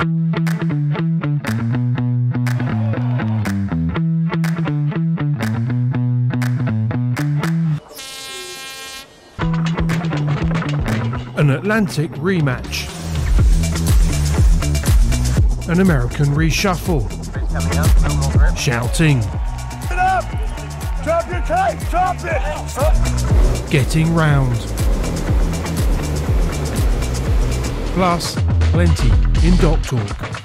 An Atlantic rematch. An American reshuffle. Shouting. Drop your kite! Drop it! Getting round. Plus, plenty in Dock Talk.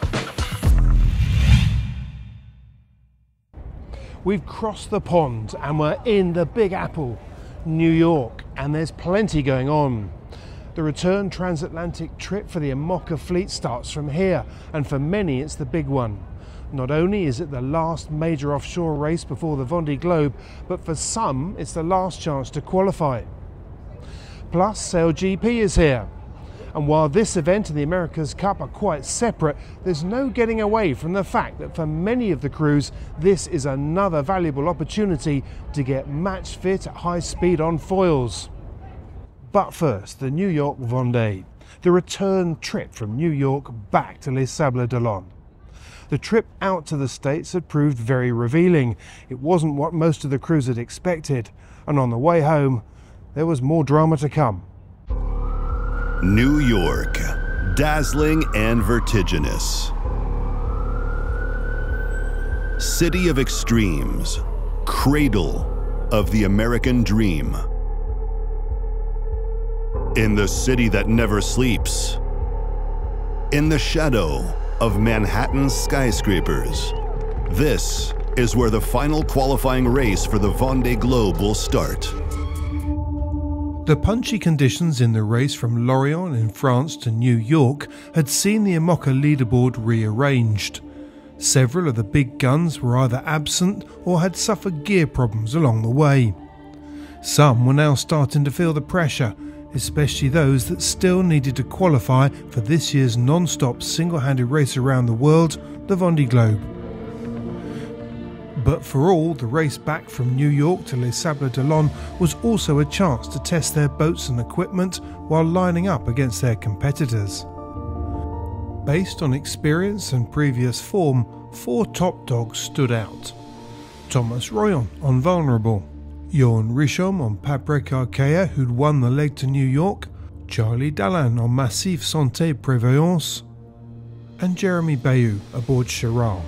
We've crossed the pond and we're in the Big Apple, New York, and there's plenty going on. The return transatlantic trip for the IMOCA fleet starts from here, and for many it's the big one. Not only is it the last major offshore race before the Vendée Globe, but for some it's the last chance to qualify. Plus, Sail GP is here. And while this event and the America's Cup are quite separate, there's no getting away from the fact that for many of the crews, this is another valuable opportunity to get match fit at high speed on foils. But first, the New York Vendée, the return trip from New York back to Les Sables d'Olonne. The trip out to the States had proved very revealing. It wasn't what most of the crews had expected, and on the way home, there was more drama to come. New York, dazzling and vertiginous. City of extremes, cradle of the American dream. In the city that never sleeps, in the shadow of Manhattan's skyscrapers, this is where the final qualifying race for the Vendée Globe will start. The punchy conditions in the race from Lorient in France to New York had seen the IMOCA leaderboard rearranged. Several of the big guns were either absent or had suffered gear problems along the way. Some were now starting to feel the pressure, especially those that still needed to qualify for this year's non stop single handed race around the world, the Vendée Globe. But for all, the race back from New York to Les Sables d'Olonne was also a chance to test their boats and equipment while lining up against their competitors. Based on experience and previous form, four top dogs stood out. Thomas Ruyant on Vulnerable, Yoann Richomme on Paprec Arkea, who'd won the leg to New York, Charlie Dalin on MACIF Santé Prévoyance, and Jeremy Beyou aboard Charal.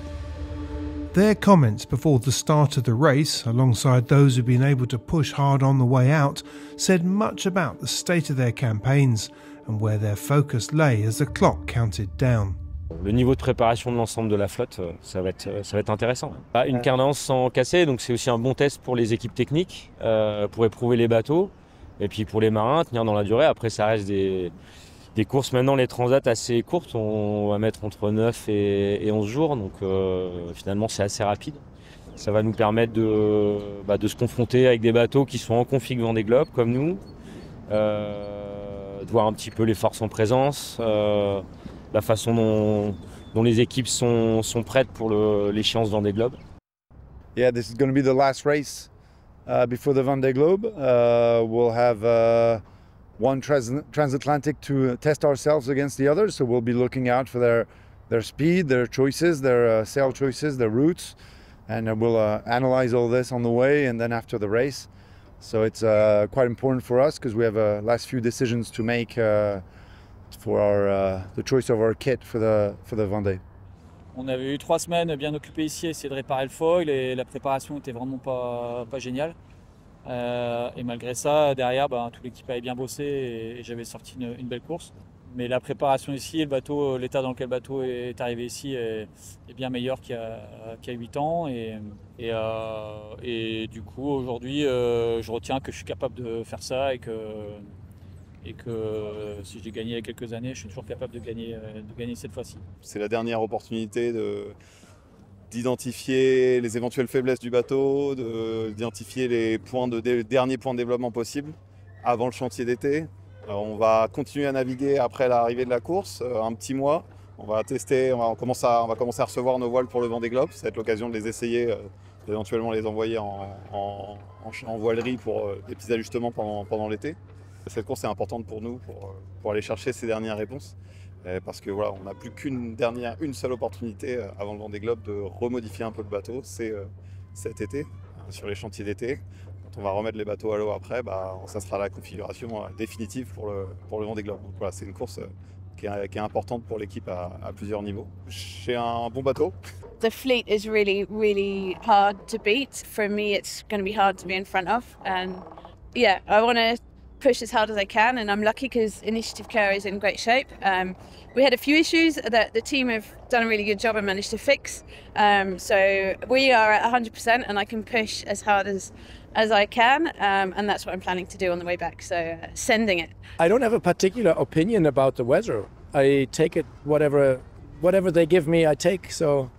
Their comments before the start of the race, alongside those who've been able to push hard on the way out, said much about the state of their campaigns and where their focus lay as the clock counted down. Le niveau de préparation de l'ensemble de la flotte, ça va être, ça va être intéressant. Une carence sans casser, donc c'est aussi un bon test pour les équipes techniques, euh, pour éprouver les bateaux, et puis pour les marins, tenir dans la durée. Après, ça reste des, des courses maintenant, les transats assez courtes, on va mettre entre 9 et, et 11 jours, donc euh, finalement c'est assez rapide. Ça va nous permettre de, bah, de se confronter avec des bateaux qui sont en config Vendée Globe comme nous, euh, de voir un petit peu les forces en présence, euh, la façon dont, les équipes sont, sont prêtes pour l'échéance Vendée Globe. Yeah, this is going to be the last race uh, before the Vendée Globe. Uh, we'll have uh, one trans transatlantic to test ourselves against the others. So we'll be looking out for their their speed, their choices, their uh, sail choices, their routes, and uh, we'll uh, analyze all this on the way and then after the race. So it's uh, quite important for us because we have a last few decisions to make uh, for our uh, the choice of our kit for the for the Vendée. On avait eu trois semaines bien occupées ici essayer de réparer le foil et la préparation était vraiment pas, pas géniale. Euh, et malgré ça, derrière, ben, toute l'équipe avait bien bossé et, j'avais sorti une, belle course. Mais la préparation ici, le bateau, l'état dans lequel le bateau est arrivé ici est, bien meilleur qu'il y, a 8 ans. Euh, et du coup, aujourd'hui, euh, je retiens que je suis capable de faire ça et que, si j'ai gagné il y a quelques années, je suis toujours capable de gagner cette fois-ci. C'est la dernière opportunité de d'identifier les éventuelles faiblesses du bateau, d'identifier les, derniers points de développement possibles avant le chantier d'été. On va continuer à naviguer après l'arrivée de la course, euh, un petit mois. On va tester, on va, commencer à, recevoir nos voiles pour le vent des globes. Ça va être l'occasion de les essayer, euh, d'éventuellement les envoyer en, voilerie pour euh, des petits ajustements pendant, l'été. Cette course est importante pour nous pour, pour aller chercher ces dernières réponses. Et parce que voilà, on n'a plus qu'une dernière, une seule opportunité euh, avant le Vendée Globe de remodifier un peu le bateau. C'est euh, cet été, euh, sur les chantiers d'été. Quand on va remettre les bateaux à l'eau après, bah, ça sera la configuration euh, définitive pour le, pour le Vendée Globe. Donc voilà, c'est une course euh, qui est, importante pour l'équipe à, à plusieurs niveaux. J'ai un bon bateau, The fleet is really, really hard to beat. For me, it's going to be hard to be in front of. And yeah, I want to push as hard as I can. And I'm lucky because Initiative Care is in great shape. Um, we had a few issues that the team have done a really good job and managed to fix. Um, so we are at 100% and I can push as hard as as I can. Um, and that's what I'm planning to do on the way back. So uh, sending it. I don't have a particular opinion about the weather. I take it whatever whatever they give me, I take. So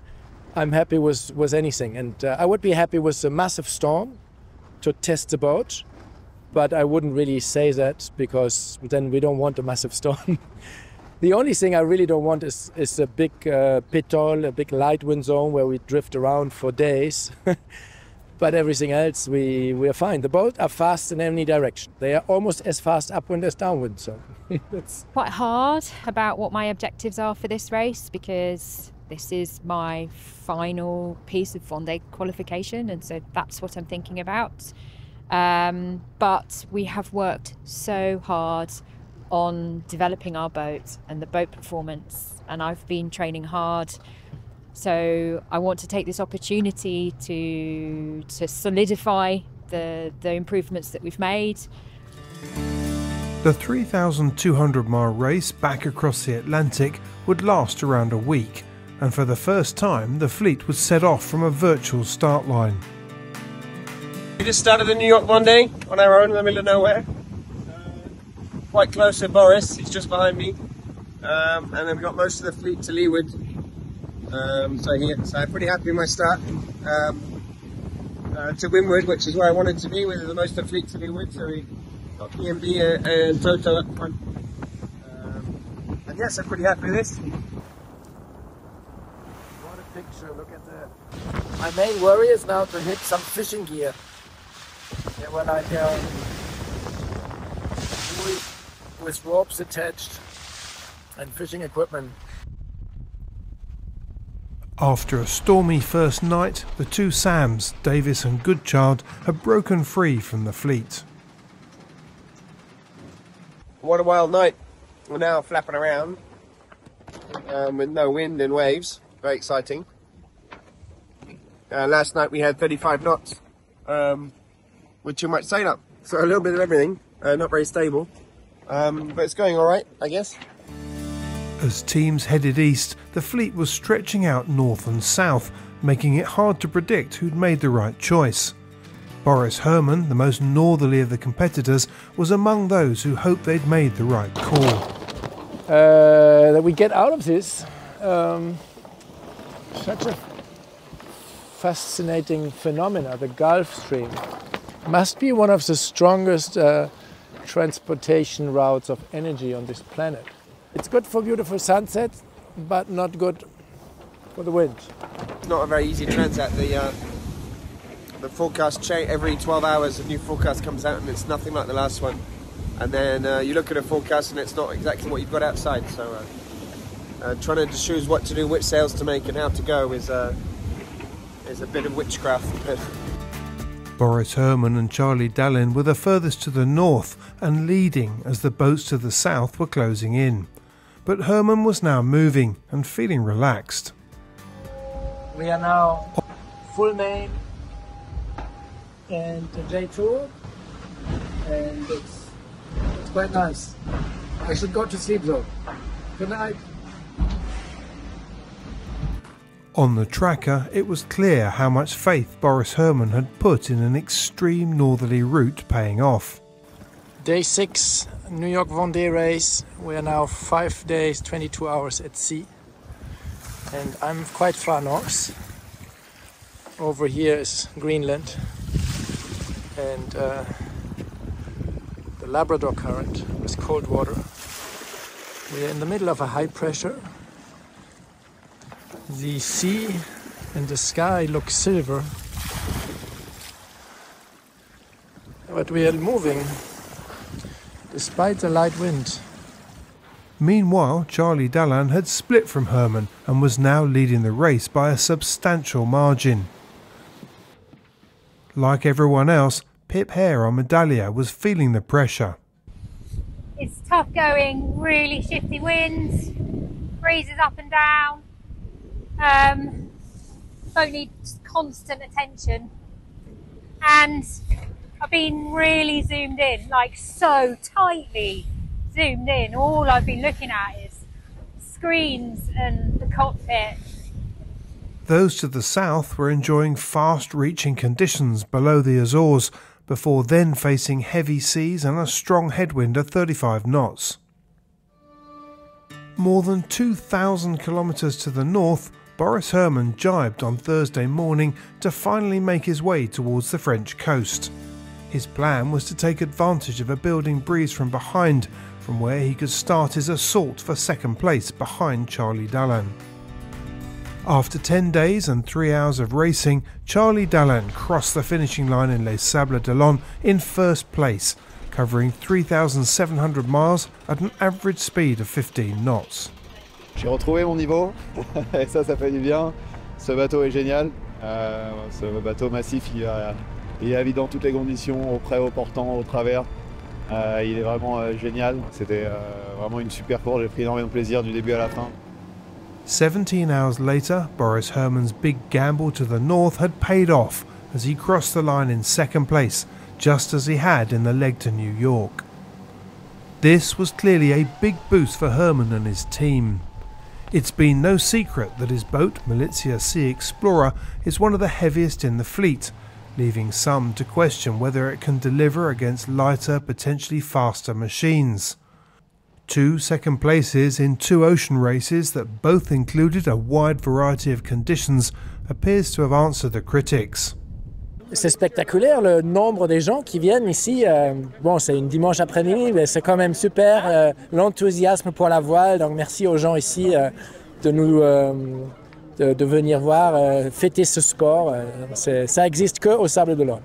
I'm happy with with anything, and uh, I would be happy with a massive storm to test the boat. But I wouldn't really say that because then we don't want a massive storm. the only thing I really don't want is is a big uh, pitol, a big light wind zone where we drift around for days. but everything else, we we are fine. The boats are fast in any direction. They are almost as fast upwind as downwind. So that's quite hard about what my objectives are for this race because this is my final piece of Vendée qualification, and so that's what I'm thinking about. Um, but we have worked so hard on developing our boat and the boat performance, and I've been training hard. So I want to take this opportunity to to solidify the the improvements that we've made. The 3,200 mile race back across the Atlantic would last around a week, and for the first time, the fleet was set off from a virtual start line. We just started the New York Vendée on our own in the middle of nowhere. Uh, quite close to Boris, he's just behind me. Um, and then we got most of the fleet to leeward. Um, so, here, so I'm pretty happy with my start. Um, uh, to windward, which is where I wanted to be, with the most of the fleet to leeward. So we got PMB and, and Toto up front. Um, and yes, I'm pretty happy with this. What a picture, look at that. My main worry is now to hit some fishing gear. They were like um, with, with ropes attached and fishing equipment. After a stormy first night, the two Sams, Davies and Goodchild, had broken free from the fleet. What a wild night. We're now flapping around um, with no wind and waves. Very exciting. Uh, last night we had 35 knots um, with too much sail up. So a little bit of everything. Uh, not very stable. Um, but it's going all right, I guess. As teams headed east, the fleet was stretching out north and south, making it hard to predict who'd made the right choice. Boris Herrmann, the most northerly of the competitors, was among those who hoped they'd made the right call. Uh, that we get out of this. Um, such a fascinating phenomena, the Gulf Stream. Must be one of the strongest uh, transportation routes of energy on this planet. It's good for beautiful sunsets, but not good for the wind. It's not a very easy transat. The uh, the forecast change every 12 hours. A new forecast comes out, and it's nothing like the last one. And then uh, you look at a forecast, and it's not exactly what you've got outside. So uh, uh, trying to choose what to do, which sails to make, and how to go is uh, is a bit of witchcraft. Boris Herrmann and Charlie Dalin were the furthest to the north and leading as the boats to the south were closing in. But Herrmann was now moving and feeling relaxed. We are now full main and J2, and it's, it's quite nice. I should go to sleep though. Good night. On the tracker, it was clear how much faith Boris Herrmann had put in an extreme northerly route paying off. Day six, New York Vendée race. We are now five days, 22 hours at sea. And I'm quite far north. Over here is Greenland. And uh, the Labrador Current with cold water. We are in the middle of a high pressure. The sea and the sky look silver. But we are moving despite the light wind. Meanwhile, Charlie Dalin had split from Herrmann and was now leading the race by a substantial margin. Like everyone else, Pip Hare on Medallia was feeling the pressure. It's tough going, really shifty winds, breezes up and down. Um, needs constant attention. And I've been really zoomed in, like so tightly zoomed in. All I've been looking at is screens and the cockpit. Those to the south were enjoying fast reaching conditions below the Azores before then facing heavy seas and a strong headwind at 35 knots. More than 2,000 kilometres to the north, Boris Herrmann jibed on Thursday morning to finally make his way towards the French coast. His plan was to take advantage of a building breeze from behind, from where he could start his assault for second place behind Charlie Dalin. After 10 days and 3 hours of racing, Charlie Dalin crossed the finishing line in Les Sables d'Olonne in first place, covering 3,700 miles at an average speed of 15 knots. J'ai retrouvé mon niveau, et ça, ça fait du bien. Ce bateau est génial. Euh, ce bateau massif, il, est à vide dans toutes les conditions, au près, au portant, au travers. Euh, il est vraiment euh, génial. C'était vraiment une super course. J'ai pris énormément de plaisir du début à la fin. 17 hours later, Boris Herrmann's big gamble to the north had paid off as he crossed the line in second place, just as he had in the leg to New York. This was clearly a big boost for Herrmann and his team. It's been no secret that his boat, Malizia Sea Explorer, is one of the heaviest in the fleet, leaving some to question whether it can deliver against lighter, potentially faster machines. Two second places in two ocean races that both included a wide variety of conditions appears to have answered the critics. C'est spectaculaire le nombre des gens qui viennent ici. Euh, bon, c'est une dimanche après-midi, mais c'est quand même super. Euh, L'enthousiasme pour la voile. Donc, merci aux gens ici euh, de de, de, venir voir, fêter ce sport. Ça existe que au Sable d'Olonne.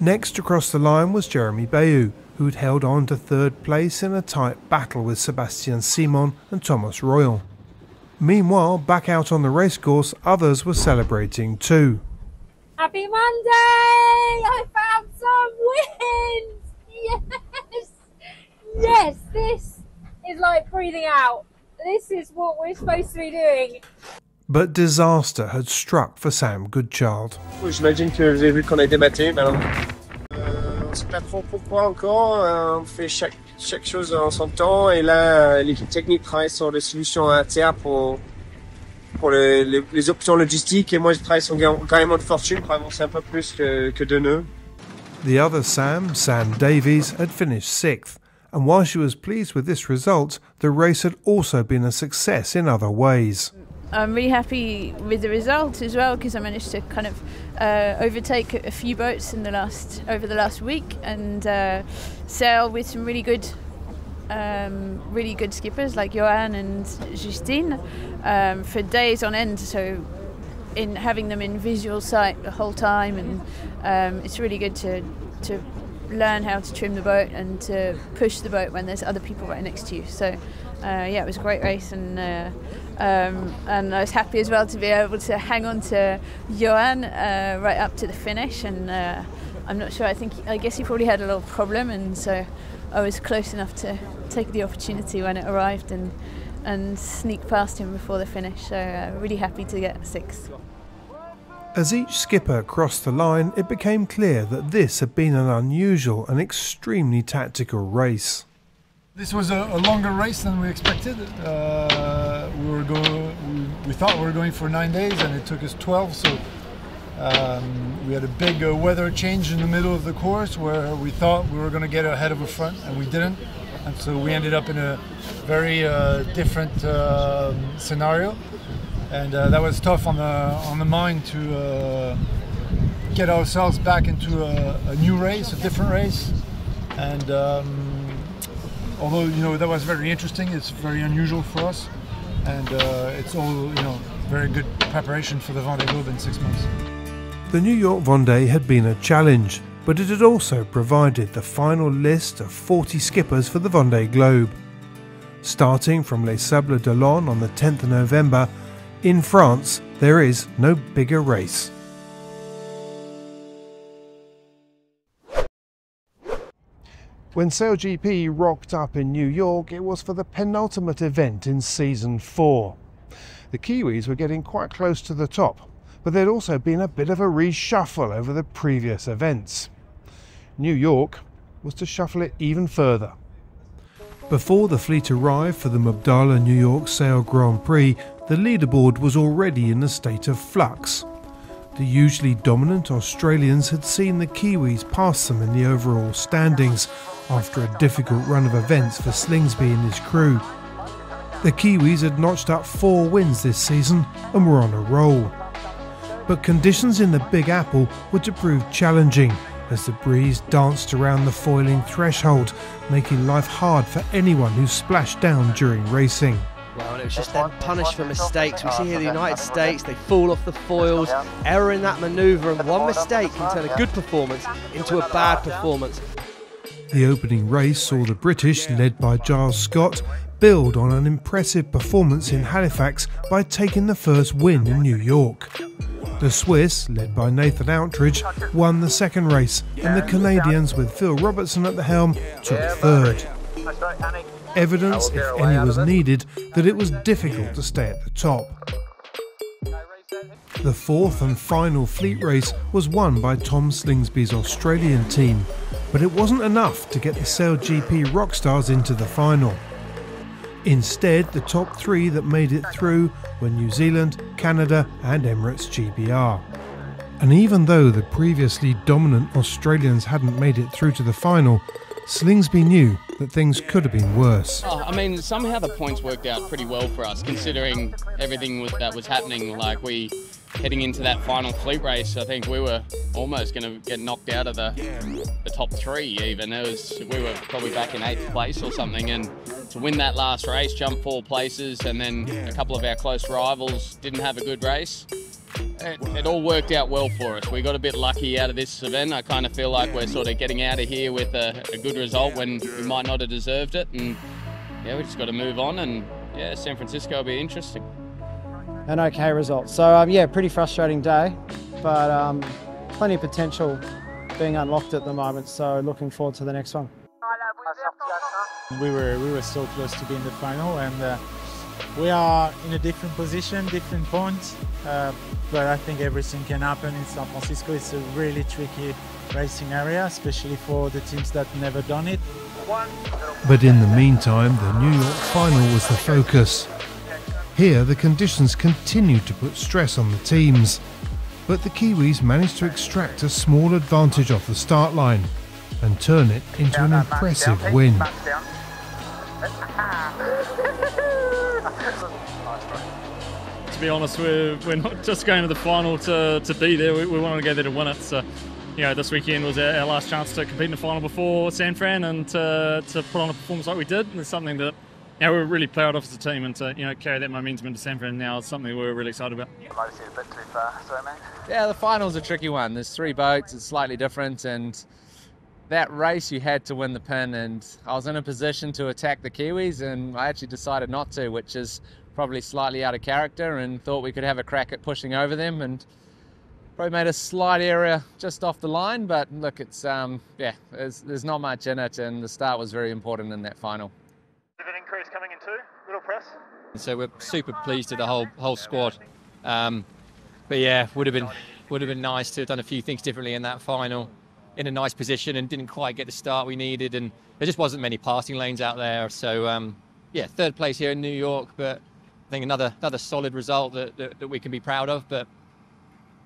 Next across the line was Jeremy Bayou. who'd held on to third place in a tight battle with Sebastian Simon and Thomas Royal. Meanwhile, back out on the racecourse, others were celebrating too. Happy Monday! I found some wins! Yes! Yes, this is like breathing out. This is what we're supposed to be doing. But disaster had struck for Sam Goodchild. J'imagine que vous avez vu qu'on a démâté, on sait pas trop pourquoi encore. Euh, on fait chaque, chaque chose en son temps. Et là, euh, l'équipe technique travaille sur des solutions à terre pour, pour les, les, les options logistiques. Et moi, je travaille sur carrément de fortune pour avancer un peu plus que, que de nœuds. The other Sam, Sam Davies, had finished sixth. And while she was pleased with this result, the race had also been a success in other ways. I'm really happy with the result as well because I managed to kind of uh, overtake a few boats in the last over the last week and uh, sail with some really good um, really good skippers like Johan and Justine um, for days on end so in having them in visual sight the whole time and um, it's really good to to learn how to trim the boat and to push the boat when there's other people right next to you so uh, yeah, it was a great race, and uh, um, and I was happy as well to be able to hang on to Johan uh, right up to the finish. And uh, I'm not sure. I think I guess he probably had a little problem, and so I was close enough to take the opportunity when it arrived and and sneak past him before the finish. So uh, really happy to get sixth. As each skipper crossed the line, it became clear that this had been an unusual and extremely tactical race. This was a, a, longer race than we expected. Uh, we were going, we, we, thought we were going for nine days, and it took us 12. So um, we had a big uh, weather change in the middle of the course where we thought we were going to get ahead of a front, and we didn't. And so we ended up in a very uh, different um, scenario, and uh, that was tough on the on the mind to uh, get ourselves back into a, a, new race, a different race, and. Um, although you know that was very interesting. It's very unusual for us, and uh, it's all you know very good preparation for the Vendée Globe in six months. The New York Vendée had been a challenge, but it had also provided the final list of 40 skippers for the Vendée Globe. Starting from Les Sables d'Olonne on the 10th of November, in France there is no bigger race. When SailGP rocked up in New York, it was for the penultimate event in season 4. The Kiwis were getting quite close to the top, but there'd also been a bit of a reshuffle over the previous events. New York was to shuffle it even further. Before the fleet arrived for the Mubadala New York Sail Grand Prix, the leaderboard was already in a state of flux. The usually dominant Australians had seen the Kiwis pass them in the overall standings after a difficult run of events for Slingsby and his crew. The Kiwis had notched up four wins this season and were on a roll. But conditions in the Big Apple were to prove challenging as the breeze danced around the foiling threshold, making life hard for anyone who splashed down during racing. Well, and it was just then punished for mistakes. We see here the United States, they fall off the foils, error in that manoeuvre, and one mistake can turn a good performance into a bad performance. The opening race saw the British, led by Giles Scott, build on an impressive performance in Halifax by taking the first win in New York. The Swiss, led by Nathan Outridge, won the second race, and the Canadians, with Phil Robertson at the helm, took third. Evidence, if any was needed, that it was difficult to stay at the top. The fourth and final fleet race was won by Tom Slingsby's Australian team, but it wasn't enough to get the SailGP Rockstars into the final. Instead, the top three that made it through were New Zealand, Canada, and Emirates GBR. And even though the previously dominant Australians hadn't made it through to the final, Slingsby knew that things could have been worse. Oh, I mean, somehow the points worked out pretty well for us, considering everything that was happening. Like we heading into that final fleet race, I think we were almost going to get knocked out of the the top three. Even it was we were probably back in eighth place or something, and to win that last race, jump four places, and then a couple of our close rivals didn't have a good race. It, it, all worked out well for us. We got a bit lucky out of this event. I kind of feel like we're sort of getting out of here with a, a good result when we might not have deserved it. And yeah, we just got to move on. And yeah, San Francisco will be interesting. An okay result. So um, yeah, pretty frustrating day, but um, plenty of potential being unlocked at the moment. So looking forward to the next one. We were we were so close to being the final, and uh, we are in a different position, different points. Uh, but I think everything can happen in San Francisco. It's a really tricky racing area, especially for the teams that never done it. But in the meantime, the New York final was the focus. Here, the conditions continued to put stress on the teams, but the Kiwis managed to extract a small advantage off the start line and turn it into an impressive win. to be honest, we're, we're not just going to the final to, to be there. We, we wanted to go there to win it. So, you know, this weekend was our, our last chance to compete in the final before San Fran and to, to put on a performance like we did. And it's something that you know, we're really proud of as a team and to you know carry that momentum into San Fran now is something we're really excited about. Obviously, a bit too far, sorry, mate. Yeah, the final's a tricky one. There's three boats, it's slightly different, and that race you had to win the pin. And I was in a position to attack the Kiwis, and I actually decided not to, which is probably slightly out of character, and thought we could have a crack at pushing over them. And probably made a slight error just off the line, but look, it's um, yeah, there's, there's not much in it, and the start was very important in that final. An increase coming in too, little press. So we're super pleased with the whole whole squad. Um, but yeah, would have been would have been nice to have done a few things differently in that final, in a nice position, and didn't quite get the start we needed, and there just wasn't many passing lanes out there. So um, yeah, third place here in New York, but I think another another solid result that, that, that we can be proud of, but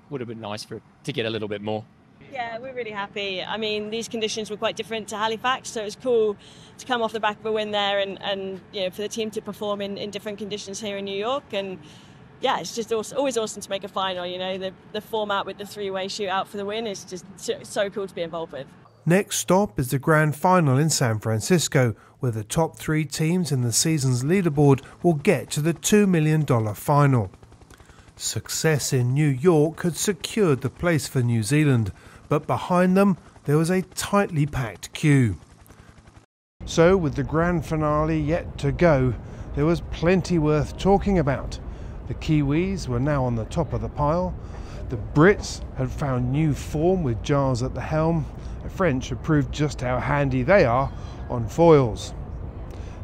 would have been nice for to get a little bit more. Yeah, we're really happy. I mean, these conditions were quite different to Halifax, so it was cool to come off the back of a win there and, and you know, for the team to perform in, in different conditions here in New York. And yeah, it's just awesome, always awesome to make a final. You know, the, the format with the three way shootout for the win is just so, so cool to be involved with. Next stop is the grand final in San Francisco, where the top three teams in the season's leaderboard will get to the $2 million final. Success in New York had secured the place for New Zealand, but behind them there was a tightly packed queue. So, with the grand finale yet to go, there was plenty worth talking about. The Kiwis were now on the top of the pile. The Brits had found new form with Giles at the helm. The French had proved just how handy they are on foils.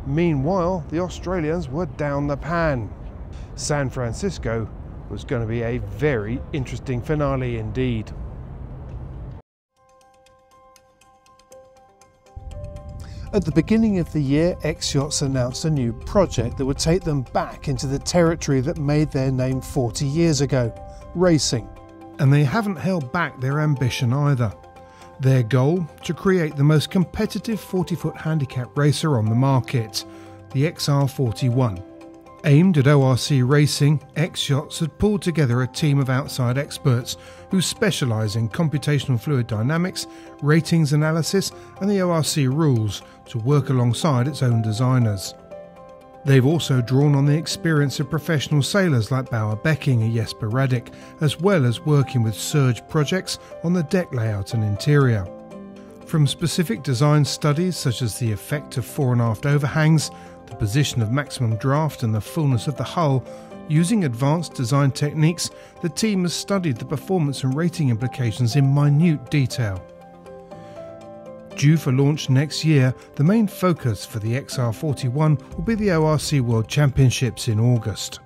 Meanwhile, the Australians were down the pan. San Francisco was going to be a very interesting finale indeed. At the beginning of the year, X Yachts announced a new project that would take them back into the territory that made their name 40 years ago racing. And they haven't held back their ambition either. Their goal to create the most competitive 40 foot handicap racer on the market, the XR41. Aimed at ORC racing, X Yachts had pulled together a team of outside experts who specialise in computational fluid dynamics, ratings analysis, and the ORC rules to work alongside its own designers. They've also drawn on the experience of professional sailors like Bouwe Bekking and Jesper Radich, as well as working with Surge projects on the deck layout and interior. From specific design studies such as the effect of fore and aft overhangs, the position of maximum draft, and the fullness of the hull, using advanced design techniques, the team has studied the performance and rating implications in minute detail. Due for launch next year, the main focus for the XR41 will be the ORC World Championships in August.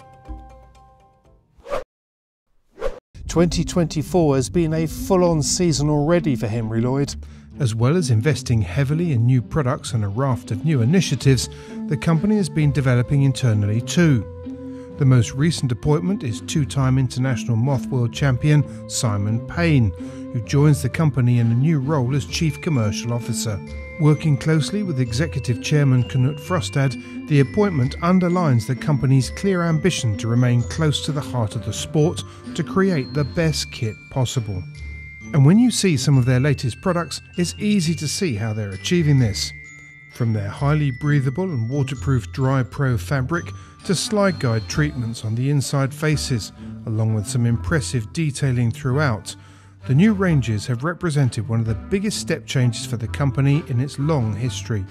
2024 has been a full on season already for Henry Lloyd. As well as investing heavily in new products and a raft of new initiatives, the company has been developing internally too. The most recent appointment is two time international Moth World Champion Simon Payne, who joins the company in a new role as Chief Commercial Officer. Working closely with Executive Chairman Knut Frostad, the appointment underlines the company's clear ambition to remain close to the heart of the sport to create the best kit possible. And when you see some of their latest products, it's easy to see how they're achieving this. From their highly breathable and waterproof Dry Pro fabric to slide guide treatments on the inside faces, along with some impressive detailing throughout, the new ranges have represented one of the biggest step changes for the company in its long history.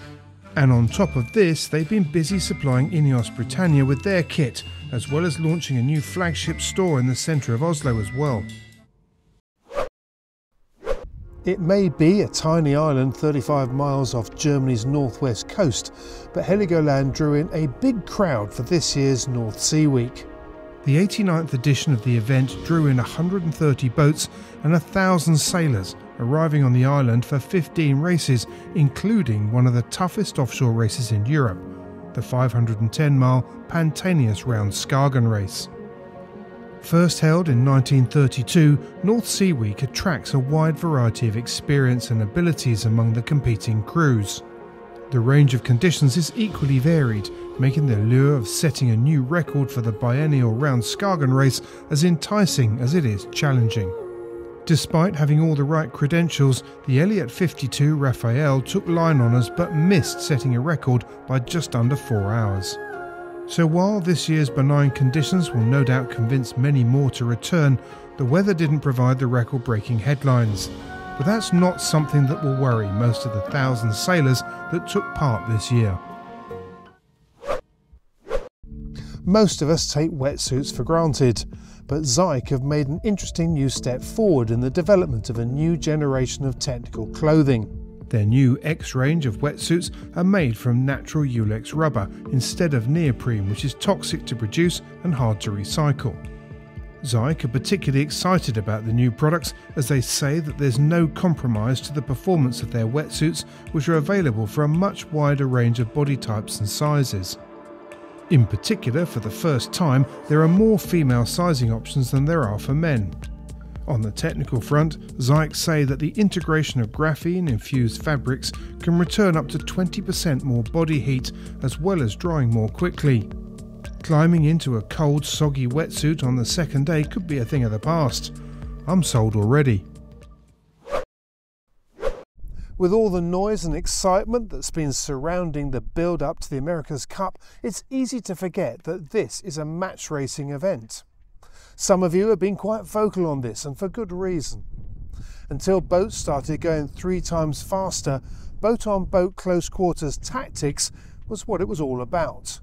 And on top of this, they've been busy supplying Ineos Britannia with their kit, as well as launching a new flagship store in the centre of Oslo as well. It may be a tiny island 35 miles off Germany's northwest coast, but Heligoland drew in a big crowd for this year's North Sea Week. The 89th edition of the event drew in 130 boats and 1,000 sailors, arriving on the island for 15 races, including one of the toughest offshore races in Europe, the 510 mile Pantaenius Round Skagen race. First held in 1932, North Sea Week attracts a wide variety of experience and abilities among the competing crews. The range of conditions is equally varied, making the allure of setting a new record for the biennial round Skagen race as enticing as it is challenging. Despite having all the right credentials, the Elliott 52 Raphael took line honours but missed setting a record by just under four hours. So while this year's benign conditions will no doubt convince many more to return, the weather didn't provide the record breaking headlines. But that's not something that will worry most of the thousand sailors that took part this year. Most of us take wetsuits for granted, but Zhik have made an interesting new step forward in the development of a new generation of technical clothing. Their new X range of wetsuits are made from natural Yulex rubber instead of neoprene, which is toxic to produce and hard to recycle. Zhik are particularly excited about the new products as they say that there's no compromise to the performance of their wetsuits, which are available for a much wider range of body types and sizes. In particular, for the first time, there are more female sizing options than there are for men. On the technical front, Zhik say that the integration of graphene infused fabrics can return up to 20% more body heat as well as drying more quickly. Climbing into a cold, soggy wetsuit on the second day could be a thing of the past. I'm sold already. With all the noise and excitement that's been surrounding the build up to the America's Cup, it's easy to forget that this is a match racing event. Some of you have been quite vocal on this, and for good reason. Until boats started going three times faster, boat on boat close quarters tactics was what it was all about.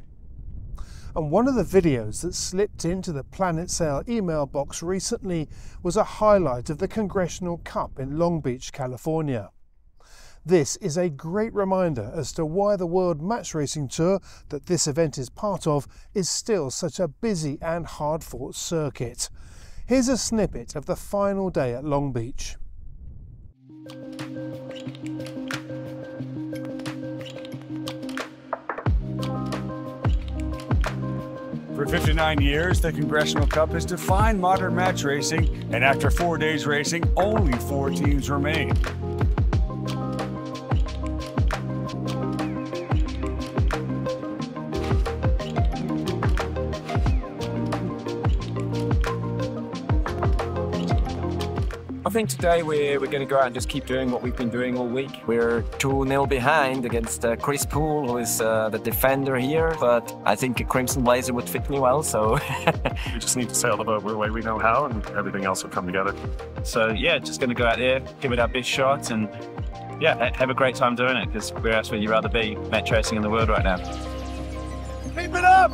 And one of the videos that slipped into the Planet Sail email box recently was a highlight of the Congressional Cup in Long Beach, California. This is a great reminder as to why the World Match Racing Tour that this event is part of is still such a busy and hard fought circuit. Here's a snippet of the final day at Long Beach. For 59 years, the Congressional Cup has defined modern match racing, and after four days racing, only four teams remain. I think today we're, we're going to go out and just keep doing what we've been doing all week. We're 2 0 behind against uh, Chris Poole, who is uh, the defender here, but I think a Crimson Blazer would fit me well, so. we just need to sail the boat the way we know how, and everything else will come together. So, yeah, just going to go out there, give it our best shot, and yeah, have a great time doing it because where else would you rather be match racing in the world right now? Keep it up!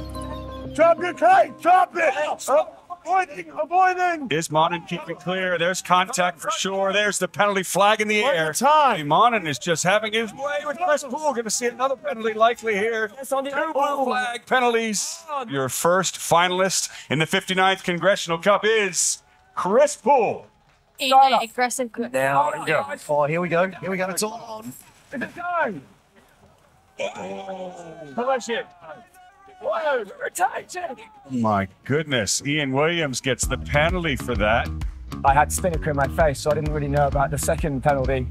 Drop your kite! Drop it! Oh. Avoiding, avoiding. Is Monin keeping clear? There's contact for sure. There's the penalty flag in the air. Time. Monin is just having his way with Chris Poole. Going to see another penalty likely here. Two blue flag penalties. Your first finalist in the 59th Congressional Cup is Chris Poole. aggressive. Now, here we go. Oh, here we go. Here we go. It's all on. It's time. How much it? My goodness, Ian Williams gets the penalty for that. I had spinnaker in my face, so I didn't really know about the second penalty.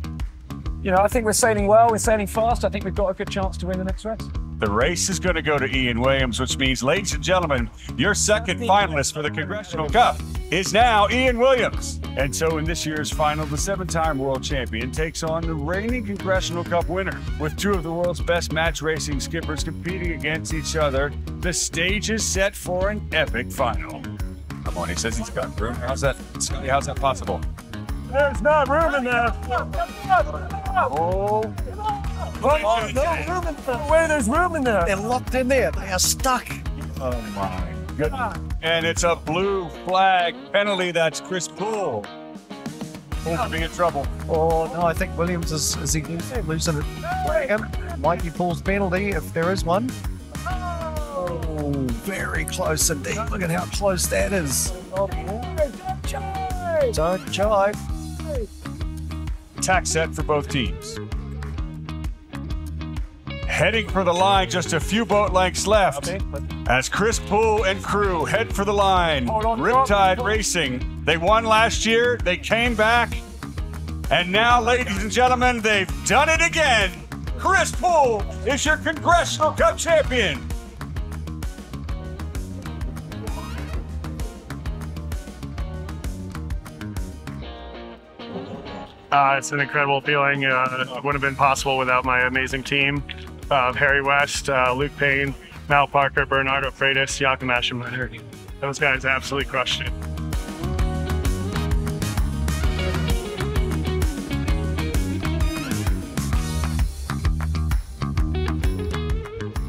You know, I think we're sailing well, we're sailing fast. I think we've got a good chance to win the next race. The race is going to go to Ian Williams, which means, ladies and gentlemen, your second finalist for the Congressional Cup is now Ian Williams. And so, in this year's final, the seven time world champion takes on the reigning Congressional Cup winner. With two of the world's best match racing skippers competing against each other, the stage is set for an epic final. Come on, he says he's got room. How's that, Scotty? How's that possible? There's not room in there. Oh. Oh, no room in there. Where there's room in there. They're locked in there. They are stuck. Oh my goodness. And it's a blue flag penalty. That's Chris Poole. Poole could be in trouble. Oh, no, I think Williams is, is he losing it. Him. Might be Poole's penalty if there is one. Oh, very close indeed. Look at how close that is. Oh, Don't jibe. Attack set for both teams. Heading for the line, just a few boat lengths left. As Chris Poole and crew head for the line, Riptide Racing. They won last year, they came back, and now, ladies and gentlemen, they've done it again. Chris Poole is your Congressional Cup champion. Uh, it's an incredible feeling. Uh, it wouldn't have been possible without my amazing team of Harry West, uh, Luke Payne, Mal Parker, Bernardo Freitas, Jakob Aschenbrenner. Those guys absolutely crushed it.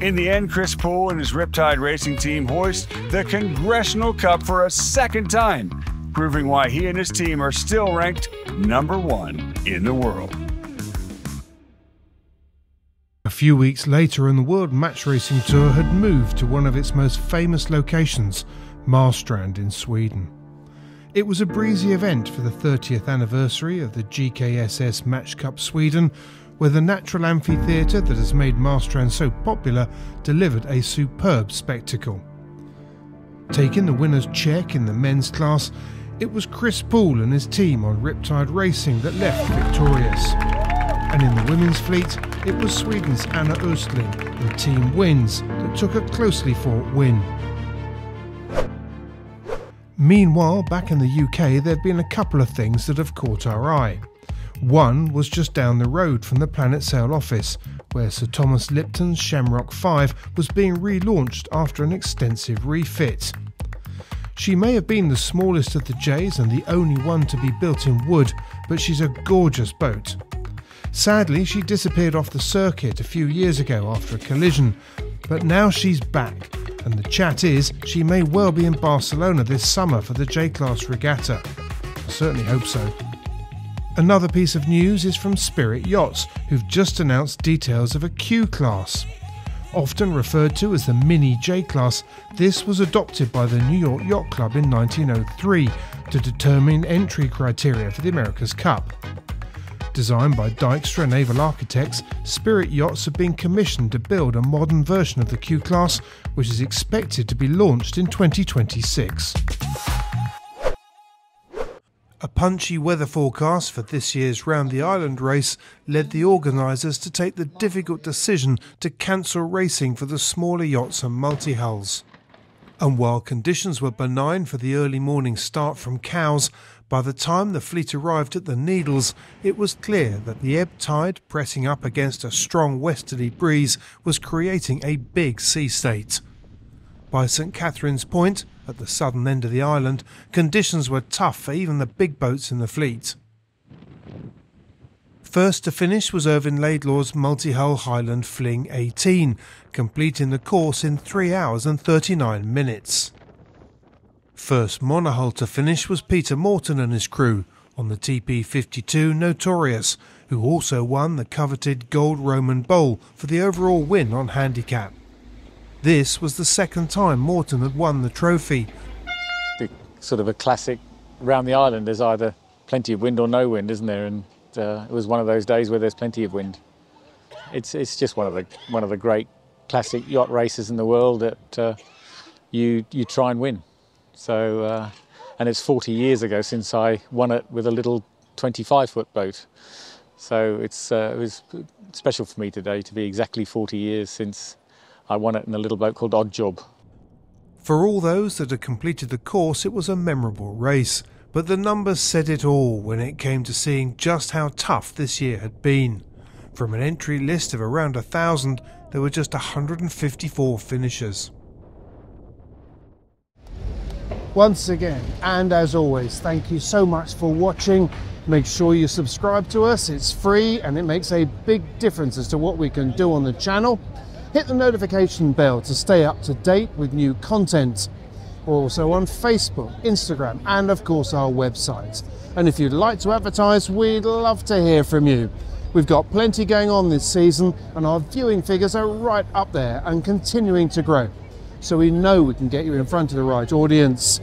In the end, Chris Poole and his Riptide Racing team hoist the Congressional Cup for a second time, proving why he and his team are still ranked number one in the world. A few weeks later, and the World Match Racing Tour had moved to one of its most famous locations, Marstrand in Sweden. It was a breezy event for the 30th anniversary of the GKSS Match Cup Sweden, where the natural amphitheatre that has made Marstrand so popular delivered a superb spectacle. Taking the winner's check in the men's class, it was Chris Poole and his team on Riptide Racing that left victorious. And in the women's fleet, it was Sweden's Anna Östling and Team Wins that took a closely fought win. Meanwhile, back in the UK, there have been a couple of things that have caught our eye. One was just down the road from the Planet Sail office, where Sir Thomas Lipton's Shamrock 5 was being relaunched after an extensive refit. She may have been the smallest of the Jays and the only one to be built in wood, but she's a gorgeous boat. Sadly, she disappeared off the circuit a few years ago after a collision, but now she's back, and the chat is she may well be in Barcelona this summer for the J Class regatta. I certainly hope so. Another piece of news is from Spirit Yachts, who've just announced details of a Q class. Often referred to as the Mini J Class, this was adopted by the New York Yacht Club in 1903 to determine entry criteria for the America's Cup. Designed by Dykstra Naval Architects, Spirit Yachts have been commissioned to build a modern version of the Q Class, which is expected to be launched in 2026. A punchy weather forecast for this year's Round the Island race led the organisers to take the difficult decision to cancel racing for the smaller yachts and multi hulls. And while conditions were benign for the early morning start from Cowes, by the time the fleet arrived at the Needles, it was clear that the ebb tide pressing up against a strong westerly breeze was creating a big sea state. By St Catherine's Point, at the southern end of the island, conditions were tough for even the big boats in the fleet. First to finish was Irvine Laidlaw's multi-hull Highland Fling 18, completing the course in 3 hours and 39 minutes. First monohull to finish was Peter Morton and his crew on the TP52 Notorious, who also won the coveted Gold Roman Bowl for the overall win on handicap. This was the second time Morton had won the trophy. The sort of a classic round the island. There's either plenty of wind or no wind, isn't there? And uh, it was one of those days where there's plenty of wind. It's it's just one of the one of the great classic yacht races in the world that uh, you you try and win. So, uh, and it's 40 years ago since I won it with a little 25 foot boat. So it's uh, it was special for me today to be exactly 40 years since I won it in a little boat called Odd Job. For all those that had completed the course, it was a memorable race, but the numbers said it all when it came to seeing just how tough this year had been. From an entry list of around a thousand, there were just 154 finishers. Once again, and as always, thank you so much for watching. Make sure you subscribe to us, it's free and it makes a big difference as to what we can do on the channel. Hit the notification bell to stay up to date with new content. We're also on Facebook, Instagram, and of course our website. And if you'd like to advertise, we'd love to hear from you. We've got plenty going on this season, and our viewing figures are right up there and continuing to grow. So we know we can get you in front of the right audience.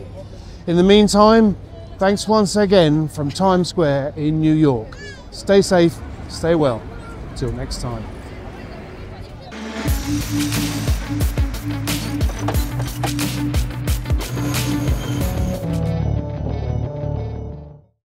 In the meantime, thanks once again from Times Square in New York. Stay safe, stay well. Till next time.